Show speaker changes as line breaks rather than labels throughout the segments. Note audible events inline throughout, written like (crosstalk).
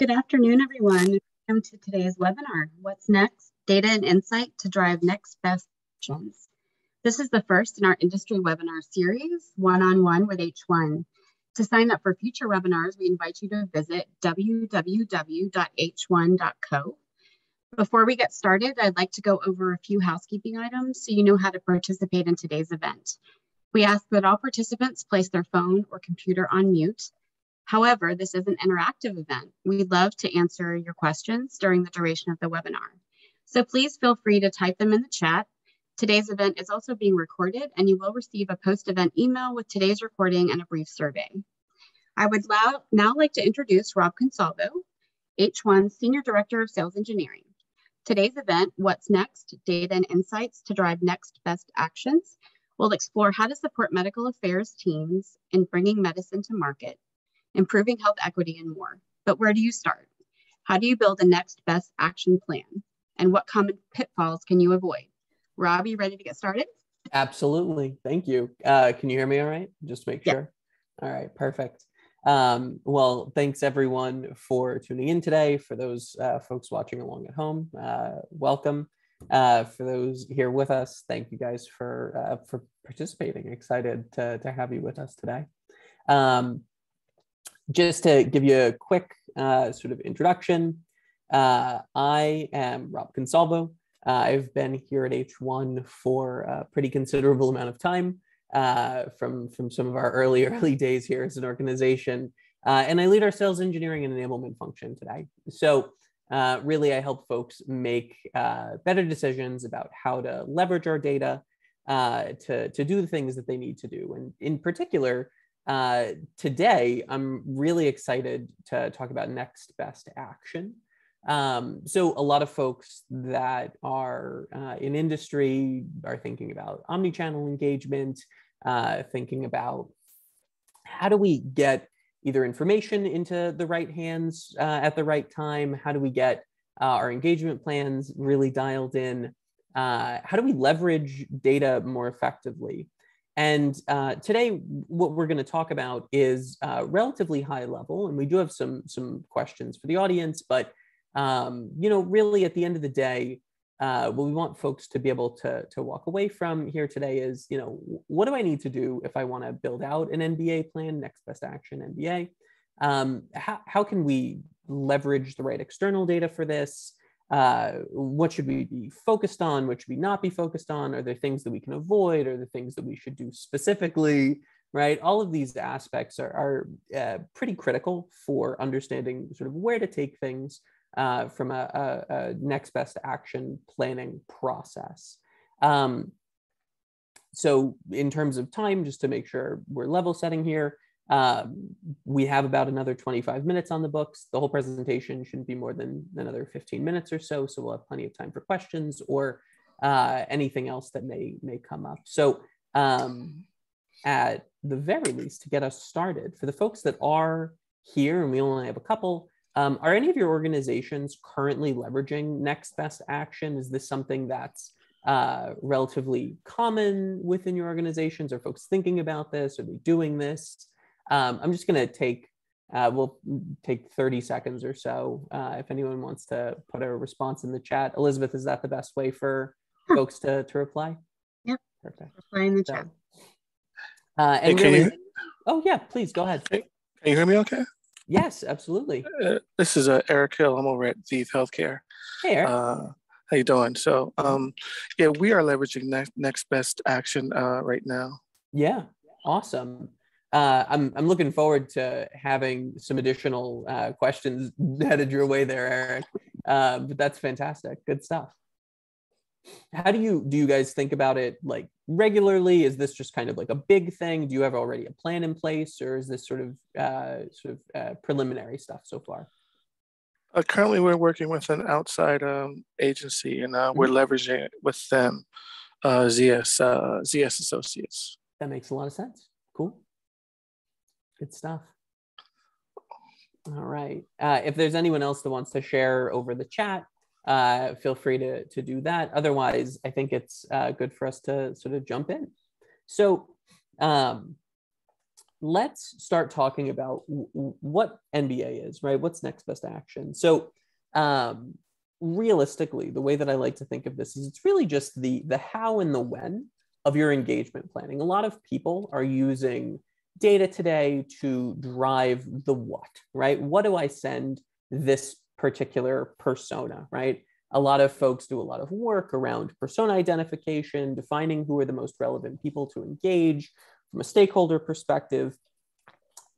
Good afternoon, everyone. Welcome to today's webinar, What's Next? Data and Insight to Drive Next Best Actions. This is the first in our industry webinar series, one-on-one -on -one with H1. To sign up for future webinars, we invite you to visit www.h1.co. Before we get started, I'd like to go over a few housekeeping items so you know how to participate in today's event. We ask that all participants place their phone or computer on mute However, this is an interactive event. We'd love to answer your questions during the duration of the webinar. So please feel free to type them in the chat. Today's event is also being recorded and you will receive a post-event email with today's recording and a brief survey. I would now like to introduce Rob Consalvo, H1 Senior Director of Sales Engineering. Today's event, What's Next? Data and Insights to Drive Next Best Actions, will explore how to support medical affairs teams in bringing medicine to market improving health equity, and more. But where do you start? How do you build the next best action plan? And what common pitfalls can you avoid? Rob, you ready to get started?
Absolutely. Thank you. Uh, can you hear me all right? Just make yeah. sure. All right, perfect. Um, well, thanks everyone for tuning in today. For those uh, folks watching along at home, uh, welcome. Uh, for those here with us, thank you guys for uh, for participating. Excited to, to have you with us today. Um, just to give you a quick uh, sort of introduction, uh, I am Rob Consalvo. Uh, I've been here at H1 for a pretty considerable amount of time uh, from, from some of our early, (laughs) early days here as an organization. Uh, and I lead our sales engineering and enablement function today. So uh, really, I help folks make better decisions about how to leverage our data to, to do the things that they need to do. And in particular, uh, today, I'm really excited to talk about next best action. Um, so, a lot of folks that are uh, in industry are thinking about omni-channel engagement, uh, thinking about how do we get either information into the right hands uh, at the right time? How do we get uh, our engagement plans really dialed in? How do we leverage data more effectively? And uh, today, what we're going to talk about is uh, relatively high level, and we do have some some questions for the audience. But um, you know, really, at the end of the day, uh, what we want folks to be able to to walk away from here today is, you know, what do I need to do if I want to build out an NBA plan, next best action NBA? Um, how how can we leverage the right external data for this? Uh, what should we be focused on? What should we not be focused on? Are there things that we can avoid? Are there things that we should do specifically? Right? All of these aspects are, are uh, pretty critical for understanding sort of where to take things uh, from a, a, a, next best action planning process. Um, so in terms of time just to make sure we're level setting here um, we have about another 25 minutes on the books. The whole presentation shouldn't be more than another 15 minutes or so. So we'll have plenty of time for questions or uh, anything else that may, may come up. So um, at the very least, to get us started, for the folks that are here, and we only have a couple, um, are any of your organizations currently leveraging next best action? Is this something that's uh, relatively common within your organizations? Are folks thinking about this? Are they doing this? Um, I'm just going to take, uh, we'll take 30 seconds or so uh, if anyone wants to put a response in the chat. Elizabeth, is that the best way for sure. folks to, to reply?
Yep. Perfect. Reply in the so, chat.
Uh, and hey, really, you, oh yeah, please go ahead.
Hey, can you hear me okay?
Yes, absolutely.
Uh, this is uh, Eric Hill. I'm over at Vive Healthcare.
Hey, Eric. Uh,
how you doing? So, um, yeah, we are leveraging next, next best action uh, right now.
Yeah, awesome uh, I'm I'm looking forward to having some additional uh, questions (laughs) headed your way there, Eric. Uh, but that's fantastic. Good stuff. How do you do you guys think about it like regularly? Is this just kind of like a big thing? Do you have already a plan in place, or is this sort of uh, sort of uh, preliminary stuff so far?
Uh, currently, we're working with an outside um, agency, and uh, we're mm-hmm. leveraging it with them, uh, ZS uh, ZS Associates.
That makes a lot of sense. Cool. Good stuff. All right. Uh, if there's anyone else that wants to share over the chat, uh, feel free to, to do that. Otherwise, I think it's uh, good for us to sort of jump in. So um, let's start talking about what NBA is, right? What's next best action? So, um, realistically, the way that I like to think of this is it's really just the the how and the when of your engagement planning. A lot of people are using data today to drive the what, right? What do I send this particular persona, right? A lot of folks do a lot of work around persona identification, defining who are the most relevant people to engage from a stakeholder perspective.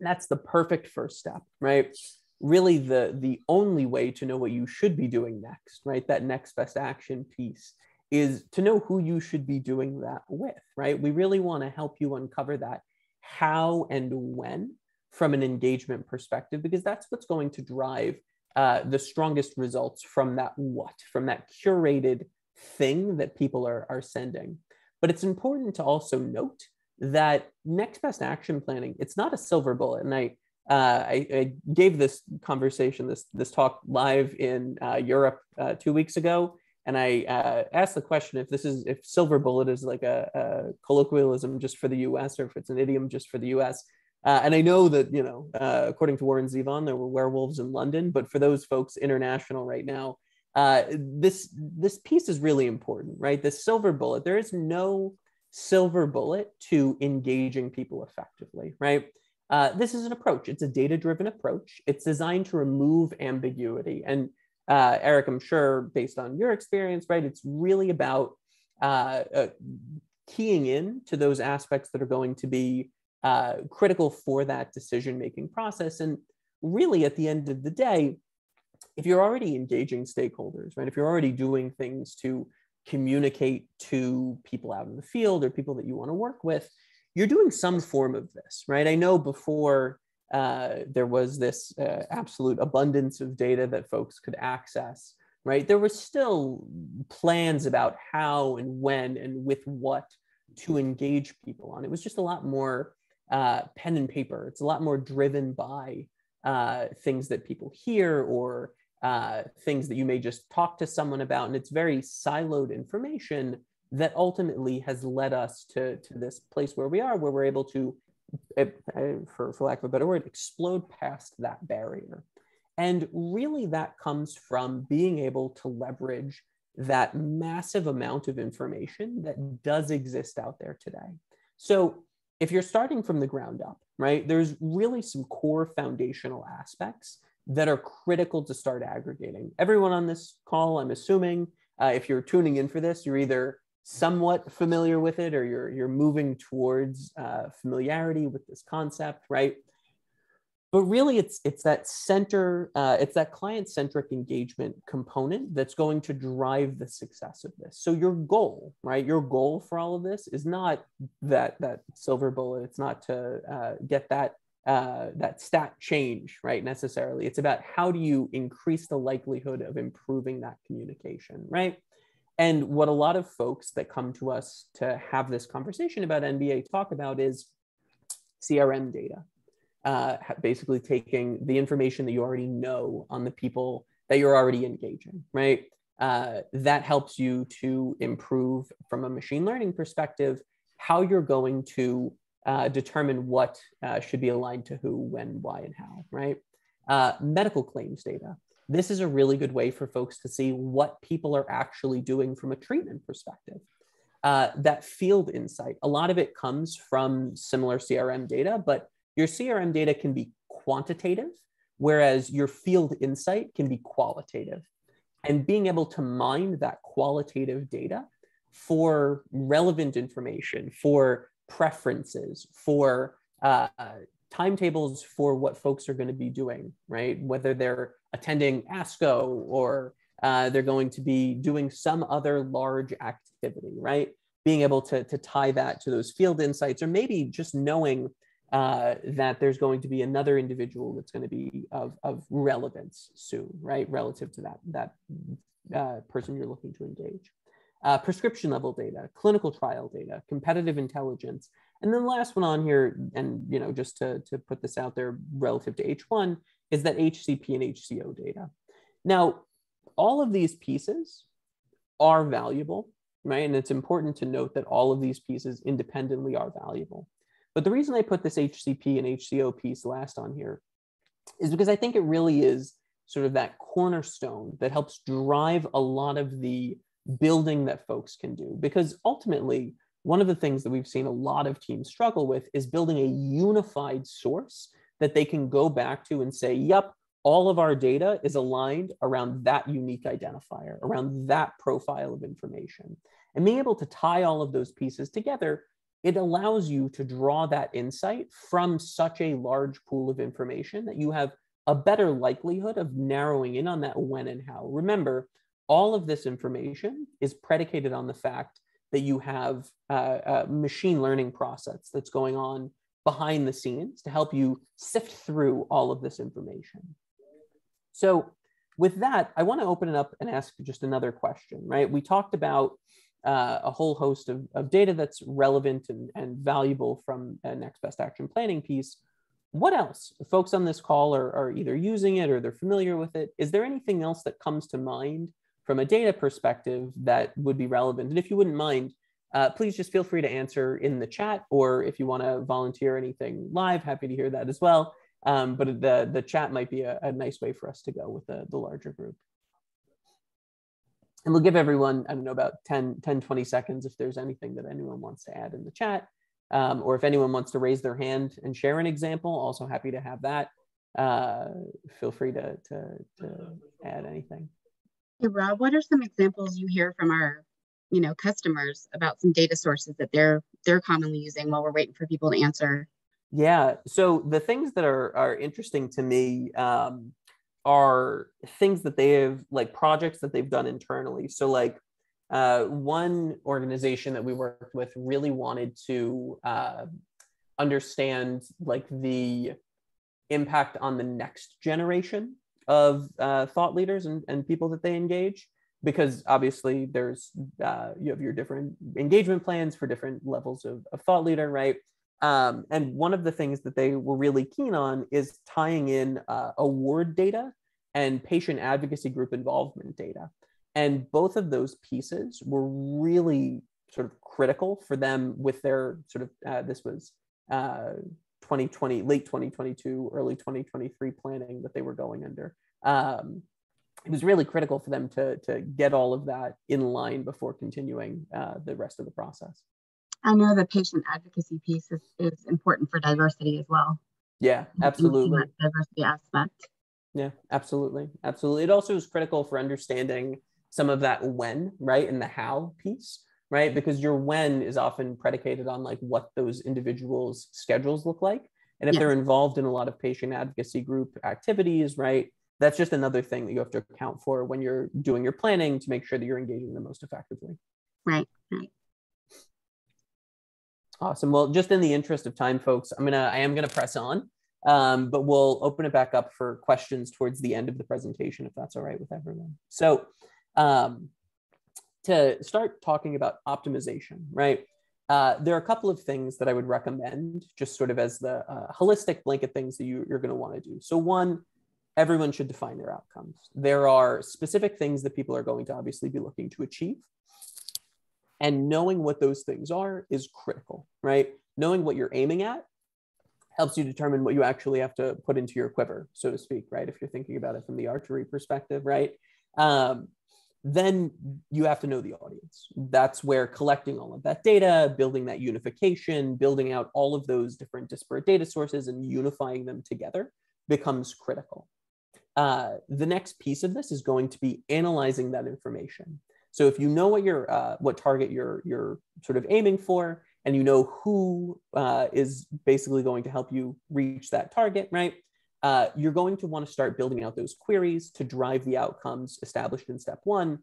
That's the perfect first step, right? Really, the, the only way to know what you should be doing next, right? That next best action piece is to know who you should be doing that with, right? We really want to help you uncover that how and when from an engagement perspective, because that's what's going to drive uh, the strongest results from that what, from that curated thing that people are, are sending. But it's important to also note that next best action planning, it's not a silver bullet. And I, uh, I, I, gave this conversation, this, this talk live in uh, Europe uh, two weeks ago. And I uh, asked the question if this is, if silver bullet is like a, a colloquialism just for the US or if it's an idiom just for the US. Uh, and I know that, you know, uh, according to Warren Zevon, there were werewolves in London, but for those folks international right now, uh, this this piece is really important, right? The silver bullet. There is no silver bullet to engaging people effectively, right? Uh, this is an approach. It's a data-driven approach. It's designed to remove ambiguity. And uh, Eric, I'm sure, based on your experience, right, it's really about uh, keying in to those aspects that are going to be uh, critical for that decision making process. And really, at the end of the day, if you're already engaging stakeholders, right, if you're already doing things to communicate to people out in the field or people that you want to work with, you're doing some form of this, right? I know before uh, there was this uh, absolute abundance of data that folks could access, right? There were still plans about how and when and with what to engage people on. It was just a lot more uh, pen and paper. It's a lot more driven by uh, things that people hear or uh, things that you may just talk to someone about. And it's very siloed information that ultimately has led us to, to this place where we are, where we're able to, eh, eh, for, for lack of a better word, explode past that barrier. And really, that comes from being able to leverage that massive amount of information that does exist out there today. So, if you're starting from the ground up, right, there's really some core foundational aspects that are critical to start aggregating. Everyone on this call, I'm assuming, uh, if you're tuning in for this, you're either somewhat familiar with it or you're, you're moving towards uh, familiarity with this concept, right? but really it's it's that center uh, it's that client centric engagement component that's going to drive the success of this. So your goal right? Your goal for all of this is not that that silver bullet. It's not to uh, get that uh, that stat change right necessarily. It's about how do you increase the likelihood of improving that communication right and what a lot of folks that come to us to have this conversation about nba talk about is crm data uh, basically taking the information that you already know on the people that you're already engaging, right? Uh, that helps you to improve from a machine learning perspective how you're going to uh, determine what uh, should be aligned to who, when, why, and how, right? Uh, medical claims data. This is a really good way for folks to see what people are actually doing from a treatment perspective. Uh, that field insight, a lot of it comes from similar CRM data, but your CRM data can be quantitative, whereas your field insight can be qualitative. And being able to mine that qualitative data for relevant information, for preferences, for uh, timetables for what folks are going to be doing, right? Whether they're attending ASCO or uh, they're going to be doing some other large activity, right? Being able to, to tie that to those field insights, or maybe just knowing uh, that there's going to be another individual that's going to be of, of relevance soon, right? Relative to that, that uh, person you're looking to engage. Uh, prescription level data, clinical trial data, competitive intelligence. And then the last one on here, and you know, just to, to put this out there relative to H1, is that HCP and HCO data. Now, all of these pieces are valuable, right? And it's important to note that all of these pieces independently are valuable. But the reason I put this HCP and HCO piece last on here is because I think it really is sort of that cornerstone that helps drive a lot of the building that folks can do. Because ultimately, one of the things that we've seen a lot of teams struggle with is building a unified source that they can go back to and say, yep, all of our data is aligned around that unique identifier, around that profile of information. And being able to tie all of those pieces together, it allows you to draw that insight from such a large pool of information that you have a better likelihood of narrowing in on that when and how. Remember, all of this information is predicated on the fact that you have a, a machine learning process that's going on behind the scenes to help you sift through all of this information. So with that, I want to open it up and ask just another question, right? We talked about uh, a whole host of, of data that's relevant and, and valuable from a next best action planning piece. What else? Folks on this call are, are either using it or they're familiar with it. Is there anything else that comes to mind from a data perspective that would be relevant? And if you wouldn't mind, uh, please just feel free to answer in the chat, or if you want to volunteer anything live, happy to hear that as well. Um, but the, the chat might be a, a, nice way for us to go with the, the larger group. And we'll give everyone, I don't know, about 10, 10, 20 seconds if there's anything that anyone wants to add in the chat. Um, or if anyone wants to raise their hand and share an example, also happy to have that. Uh, feel free to, to, to add anything.
Hey, Rob, what are some examples you hear from our you know customers about some data sources that they're they're commonly using while we're waiting for people to answer
yeah. So the things that are are interesting to me um, are things that they have like projects that they've done internally. So like uh, one organization that we worked with really wanted to uh, understand like the impact on the next generation of uh, thought leaders and, and people that they engage because obviously there's uh, you have your different engagement plans for different levels of, of thought leader right um, and one of the things that they were really keen on is tying in uh, award data and patient advocacy group involvement data. And both of those pieces were really sort of critical for them with their sort of, uh, this was uh, 2020, late 2022, early 2023 planning that they were going under. Um, it was really critical for them to, to get all of that in line before continuing uh, the rest of the process.
I know the patient advocacy piece is, is important for diversity as well.
Yeah, absolutely.
Diversity aspect.
Yeah, absolutely. Absolutely. It also is critical for understanding some of that when, right? And the how piece, right? Because your when is often predicated on like what those individuals' schedules look like. And if yeah. they're involved in a lot of patient advocacy group activities, right? That's just another thing that you have to account for when you're doing your planning to make sure that you're engaging them most effectively.
Right, right.
Awesome. Well, just in the interest of time, folks, I'm gonna I am gonna press on, um, but we'll open it back up for questions towards the end of the presentation, if that's all right with everyone. So, um, to start talking about optimization, right? Uh, there are a couple of things that I would recommend, just sort of as the uh, holistic blanket things that you, you're going to want to do. So, one, everyone should define their outcomes. There are specific things that people are going to obviously be looking to achieve. And knowing what those things are is critical, right? Knowing what you're aiming at helps you determine what you actually have to put into your quiver, so to speak, right? If you're thinking about it from the archery perspective, right? Um, then you have to know the audience. That's where collecting all of that data, building that unification, building out all of those different disparate data sources and unifying them together becomes critical. Uh, the next piece of this is going to be analyzing that information. So if you know what your uh, what target you're you're sort of aiming for, and you know who uh, is basically going to help you reach that target, right? Uh, you're going to want to start building out those queries to drive the outcomes established in step one.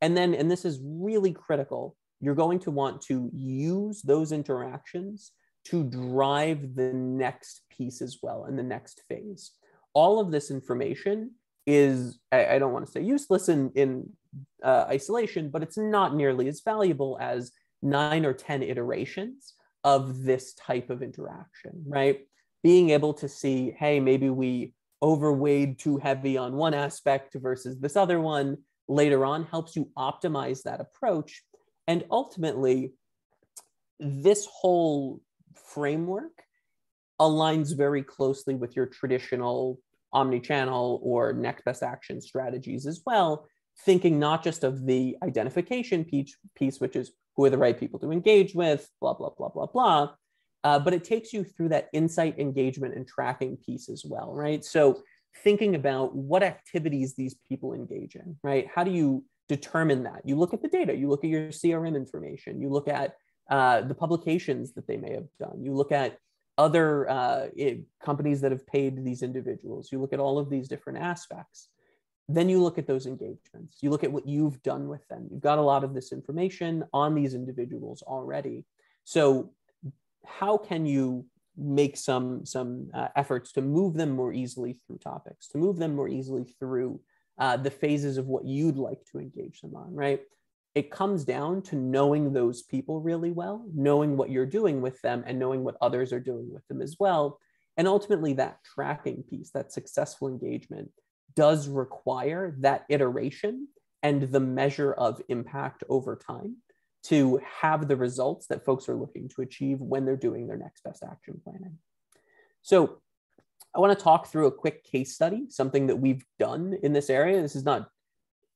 And then, and this is really critical, you're going to want to use those interactions to drive the next piece as well in the next phase. All of this information is, I, I don't want to say useless in, in uh, isolation, but it's not nearly as valuable as nine or 10 iterations of this type of interaction, right? Being able to see, hey, maybe we overweighed too heavy on one aspect versus this other one later on helps you optimize that approach. And ultimately, this whole framework aligns very closely with your traditional omni-channel or next best action strategies as well, thinking not just of the identification piece, piece which is who are the right people to engage with, blah, blah, blah, blah, blah, uh, but it takes you through that insight engagement and tracking piece as well, right? So thinking about what activities these people engage in, right? How do you determine that? You look at the data, you look at your CRM information, you look at uh, the publications that they may have done, you look at other uh, it, companies that have paid these individuals, you look at all of these different aspects. Then you look at those engagements. You look at what you've done with them. You've got a lot of this information on these individuals already. So how can you make some some uh, efforts to move them more easily through topics, to move them more easily through uh, the phases of what you'd like to engage them on, right? It comes down to knowing those people really well, knowing what you're doing with them, and knowing what others are doing with them as well. And ultimately, that tracking piece, that successful engagement, does require that iteration and the measure of impact over time to have the results that folks are looking to achieve when they're doing their next best action planning. So I want to talk through a quick case study, something that we've done in this area. This is not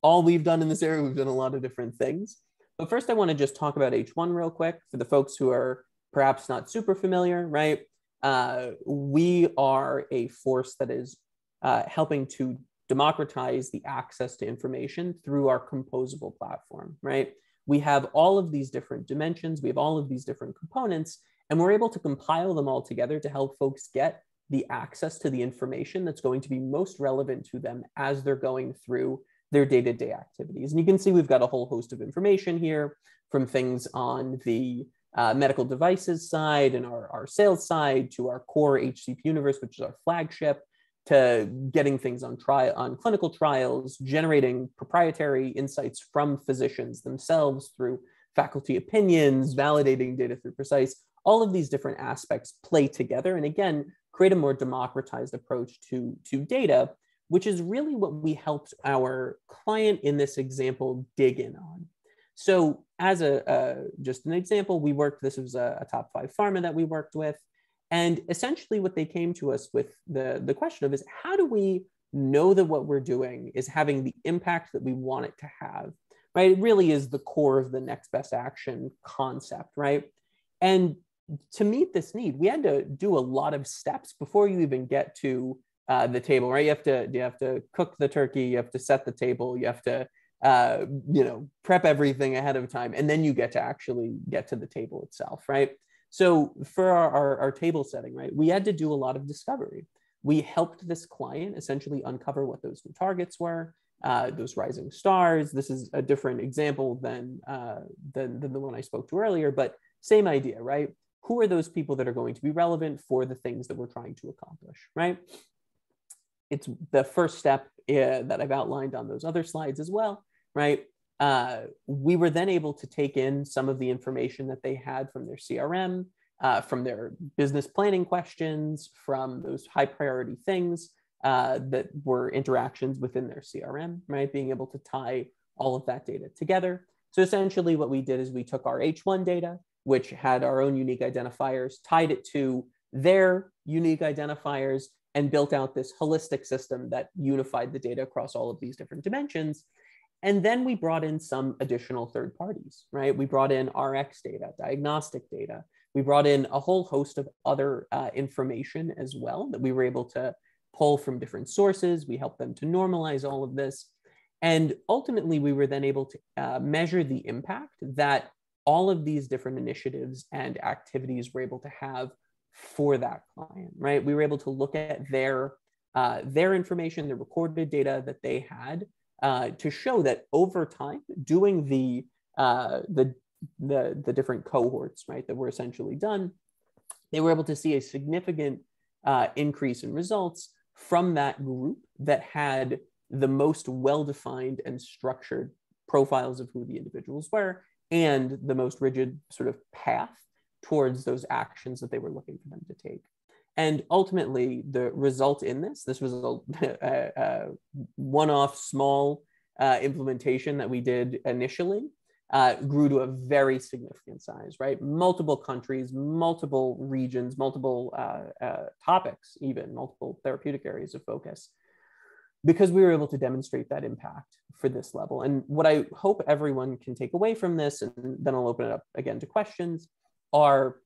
all we've done in this area. We've done a lot of different things. But first, I want to just talk about H1 real quick for the folks who are perhaps not super familiar, right? Uh, we are a force that is uh, helping to democratize the access to information through our composable platform, right? We have all of these different dimensions, we have all of these different components, and we're able to compile them all together to help folks get the access to the information that's going to be most relevant to them as they're going through their day-to-day activities. And you can see we've got a whole host of information here from things on the uh, medical devices side and our, our sales side to our core HCP universe, which is our flagship, to getting things on trial on clinical trials, generating proprietary insights from physicians themselves through faculty opinions, validating data through precise. All of these different aspects play together, and again, create a more democratized approach to, to data, which is really what we helped our client in this example dig in on. So, as a uh, just an example, we worked. This was a, a top five pharma that we worked with. And essentially, what they came to us with the, the question of is how do we know that what we're doing is having the impact that we want it to have? Right? It really is the core of the next best action concept, right? And to meet this need, we had to do a lot of steps before you even get to uh, the table, right? You have to you have to cook the turkey, you have to set the table, you have to uh, you know prep everything ahead of time, and then you get to actually get to the table itself, right? So for our, our, our, table setting, right, we had to do a lot of discovery. We helped this client essentially uncover what those new targets were, uh, those rising stars. This is a different example than, uh, than, than the one I spoke to earlier, but same idea, right? Who are those people that are going to be relevant for the things that we're trying to accomplish, right? It's the first step uh, that I've outlined on those other slides as well, right? Uh, we were then able to take in some of the information that they had from their CRM, uh, from their business planning questions, from those high priority things uh, that were interactions within their CRM, right? Being able to tie all of that data together. So essentially, what we did is we took our H1 data, which had our own unique identifiers, tied it to their unique identifiers, and built out this holistic system that unified the data across all of these different dimensions and then we brought in some additional third parties, right? We brought in RX data, diagnostic data. We brought in a whole host of other uh, information as well that we were able to pull from different sources. We helped them to normalize all of this. And ultimately, we were then able to uh, measure the impact that all of these different initiatives and activities were able to have for that client, right? We were able to look at their uh, their information, the recorded data that they had, uh, to show that over time, doing the, uh, the, the, the different cohorts, right, that were essentially done, they were able to see a significant uh, increase in results from that group that had the most well-defined and structured profiles of who the individuals were and the most rigid sort of path towards those actions that they were looking for them to take. And ultimately, the result in this, this was a, (laughs) a, a one off small uh, implementation that we did initially. uh, grew to a very significant size, right? Multiple countries, multiple regions, multiple uh, uh, topics, even multiple therapeutic areas of focus, because we were able to demonstrate that impact for this level. And what I hope everyone can take away from this, and then I'll open it up again to questions, are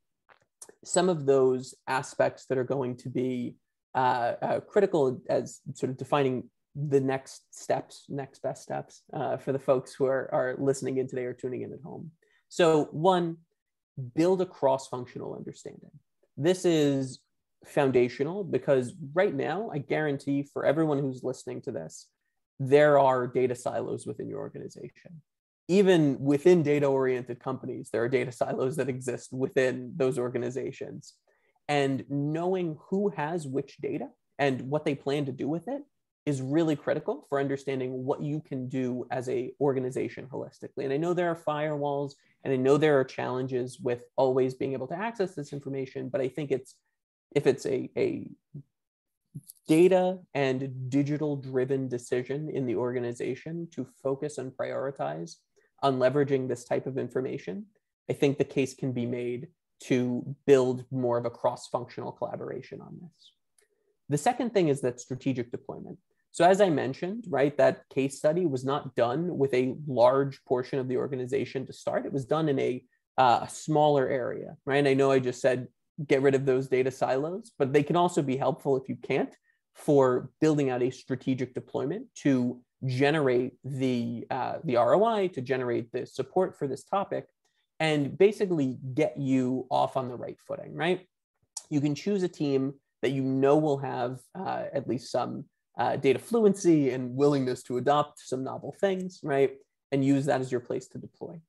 some of those aspects that are going to be uh, uh, critical as sort of defining the next steps, next best steps uh, for the folks who are, are listening in today or tuning in at home. So, one, build a cross functional understanding. This is foundational because right now, I guarantee for everyone who's listening to this, there are data silos within your organization. Even within data oriented companies, there are data silos that exist within those organizations. And knowing who has which data and what they plan to do with it is really critical for understanding what you can do as a organization holistically and i know there are firewalls and i know there are challenges with always being able to access this information but i think it's if it's a, a data and digital driven decision in the organization to focus and prioritize on leveraging this type of information i think the case can be made to build more of a cross functional collaboration on this the second thing is that strategic deployment so as I mentioned, right, that case study was not done with a large portion of the organization to start. It was done in a, uh, a smaller area, right? And I know I just said get rid of those data silos, but they can also be helpful if you can't for building out a strategic deployment to generate the uh, the ROI, to generate the support for this topic, and basically get you off on the right footing, right? You can choose a team that you know will have uh, at least some uh, data fluency and willingness to adopt some novel things, right? And use that as your place to deploy.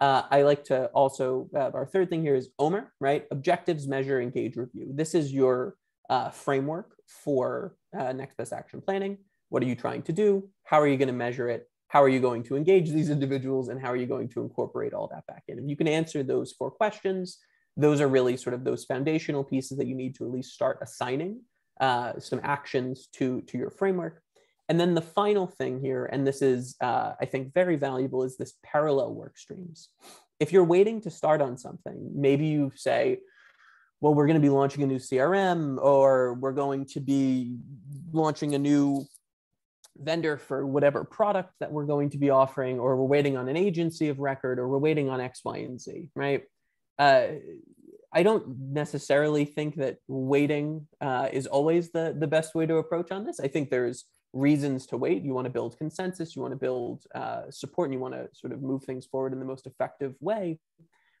Uh, I like to also, uh, our third thing here is OMER, right? Objectives, measure, engage, review. This is your uh, framework for uh, next best action planning. What are you trying to do? How are you going to measure it? How are you going to engage these individuals? And how are you going to incorporate all that back in? If you can answer those four questions, those are really sort of those foundational pieces that you need to at least start assigning uh, some actions to, to your framework. And then the final thing here, and this is, uh, I think, very valuable, is this parallel work streams. If you're waiting to start on something, maybe you say, well, we're going to be launching a new CRM, or we're going to be launching a new vendor for whatever product that we're going to be offering, or we're waiting on an agency of record, or we're waiting on X, Y, and Z, right? Uh, I don't necessarily think that waiting uh, is always the, the best way to approach on this. I think there's reasons to wait. You want to build consensus, you want to build uh, support, and you want to sort of move things forward in the most effective way.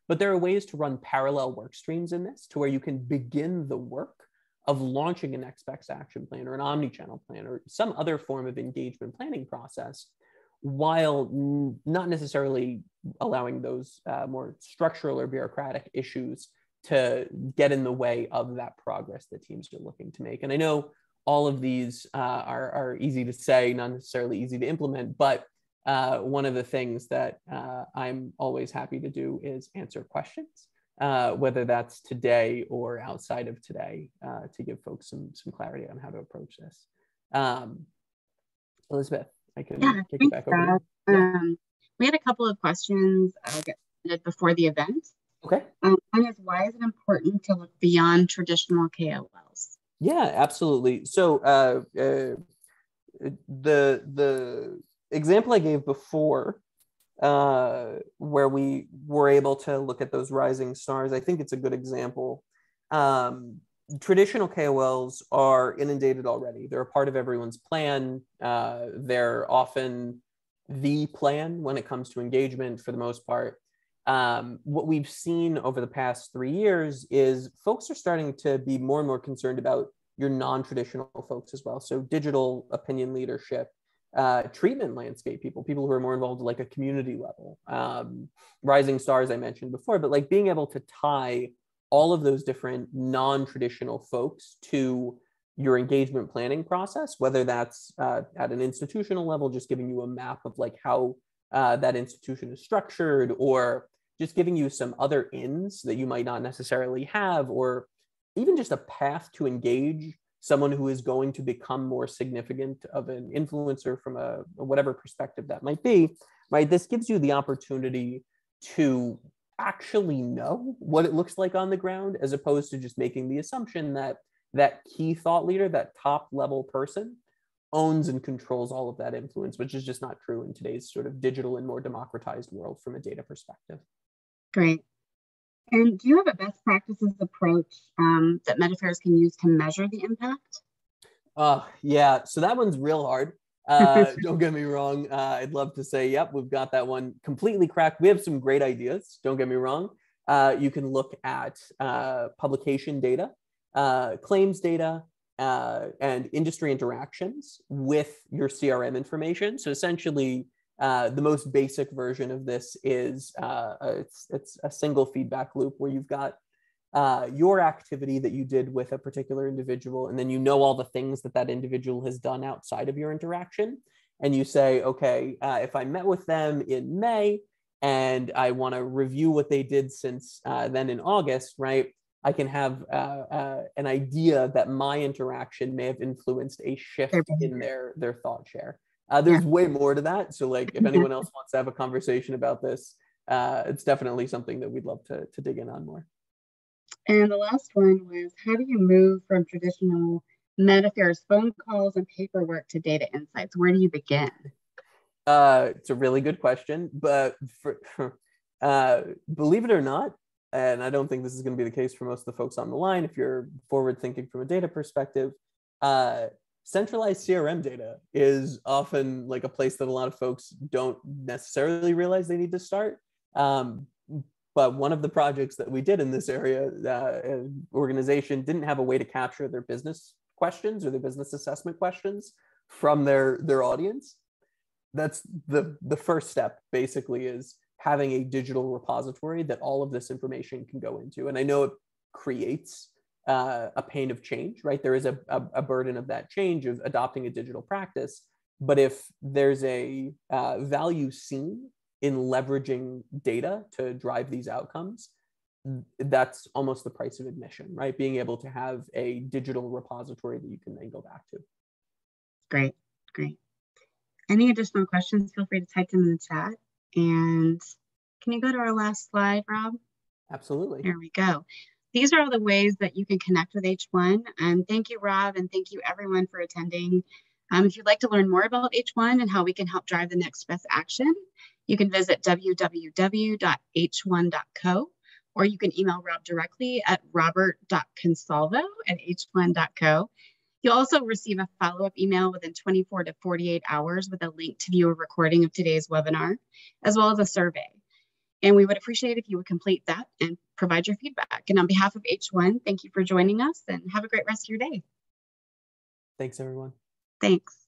But there are ways to run parallel work streams in this to where you can begin the work of launching an best action plan or an omni-channel plan or some other form of engagement planning process while not necessarily allowing those uh, more structural or bureaucratic issues to get in the way of that progress that teams are looking to make. And I know all of these uh, are, are easy to say, not necessarily easy to implement, but uh, one of the things that uh, I'm always happy to do is answer questions, uh, whether that's today or outside of today, uh, to give folks some, some clarity on how to approach this. Um, Elizabeth, I can
yeah, kick it back over. Um, we had a couple of questions uh, before the event.
Okay.
Um, one is why is it important to look beyond traditional KOLs?
Yeah, absolutely. So uh, uh, the the example I gave before, uh, where we were able to look at those rising stars, I think it's a good example. Um, traditional KOLs are inundated already. They're a part of everyone's plan. Uh, they're often the plan when it comes to engagement for the most part um, what we've seen over the past three years is folks are starting to be more and more concerned about your non-traditional folks as well. So digital opinion leadership, uh, treatment landscape people, people who are more involved like a community level, um, rising stars I mentioned before, but like being able to tie all of those different non-traditional folks to your engagement planning process, whether that's uh, at an institutional level, just giving you a map of like how uh, that institution is structured, or just giving you some other ins that you might not necessarily have, or even just a path to engage someone who is going to become more significant of an influencer from a whatever perspective that might be. right? This gives you the opportunity to actually know what it looks like on the ground as opposed to just making the assumption that that key thought leader, that top level person, owns and controls all of that influence, which is just not true in today's sort of digital and more democratized world from a data perspective.
Great. And do you have a best practices approach um, that MedAffairs can use to measure the impact?
Uh, yeah, so that one's real hard. (laughs) Uh, don't get me wrong. Uh, I'd love to say, yep, we've got that one completely cracked. We have some great ideas. Don't get me wrong. Uh, you can look at uh, publication data, uh, claims data, uh, and industry interactions with your CRM information. So essentially, uh, the most basic version of this is uh, it's, it's a single feedback loop where you've got uh, your activity that you did with a particular individual, and then you know all the things that that individual has done outside of your interaction. And you say, okay, uh, if I met with them in May and I want to review what they did since uh, then in August, right? I can have uh, uh, an idea that my interaction may have influenced a shift in their their thought share. Uh, there's yeah. way more to that. So, like, if (laughs) anyone else wants to have a conversation about this, uh, it's definitely something that we'd love to to dig in on more.
And the last one was how do you move from traditional MedAffairs phone calls and paperwork to data insights? Where do you begin?
Uh, it's a really good question, but for, for (laughs) uh, believe it or not, and I don't think this is going to be the case for most of the folks on the line. If you're forward thinking from a data perspective, uh, centralized CRM data is often like a place that a lot of folks don't necessarily realize they need to start. Um, but one of the projects that we did in this area, uh, organization didn't have a way to capture their business questions or their business assessment questions from their their audience. That's the the first step. Basically, is having a digital repository that all of this information can go into. And I know it creates uh, a pain of change, right? There is a, a, a, burden of that change of adopting a digital practice. But if there's a uh, value seen in leveraging data to drive these outcomes, that's almost the price of admission, right? Being able to have a digital repository that you can then go back to.
Great, great. Any additional questions, feel free to type them in the chat. And can you go to our last slide, Rob?
Absolutely.
There we go. These are all the ways that you can connect with H1. And thank you, Rob, and thank you everyone for attending. Um, if you'd like to learn more about H1 and how we can help drive the next best action, you can visit www.h1.co or you can email Rob directly at robert.consalvo at h1.co. You'll also receive a follow-up email within 24 to 48 hours with a link to view a recording of today's webinar, as well as a survey. And we would appreciate if you would complete that and provide your feedback. And on behalf of H1, thank you for joining us and have a great rest of your day.
Thanks, everyone.
Thanks.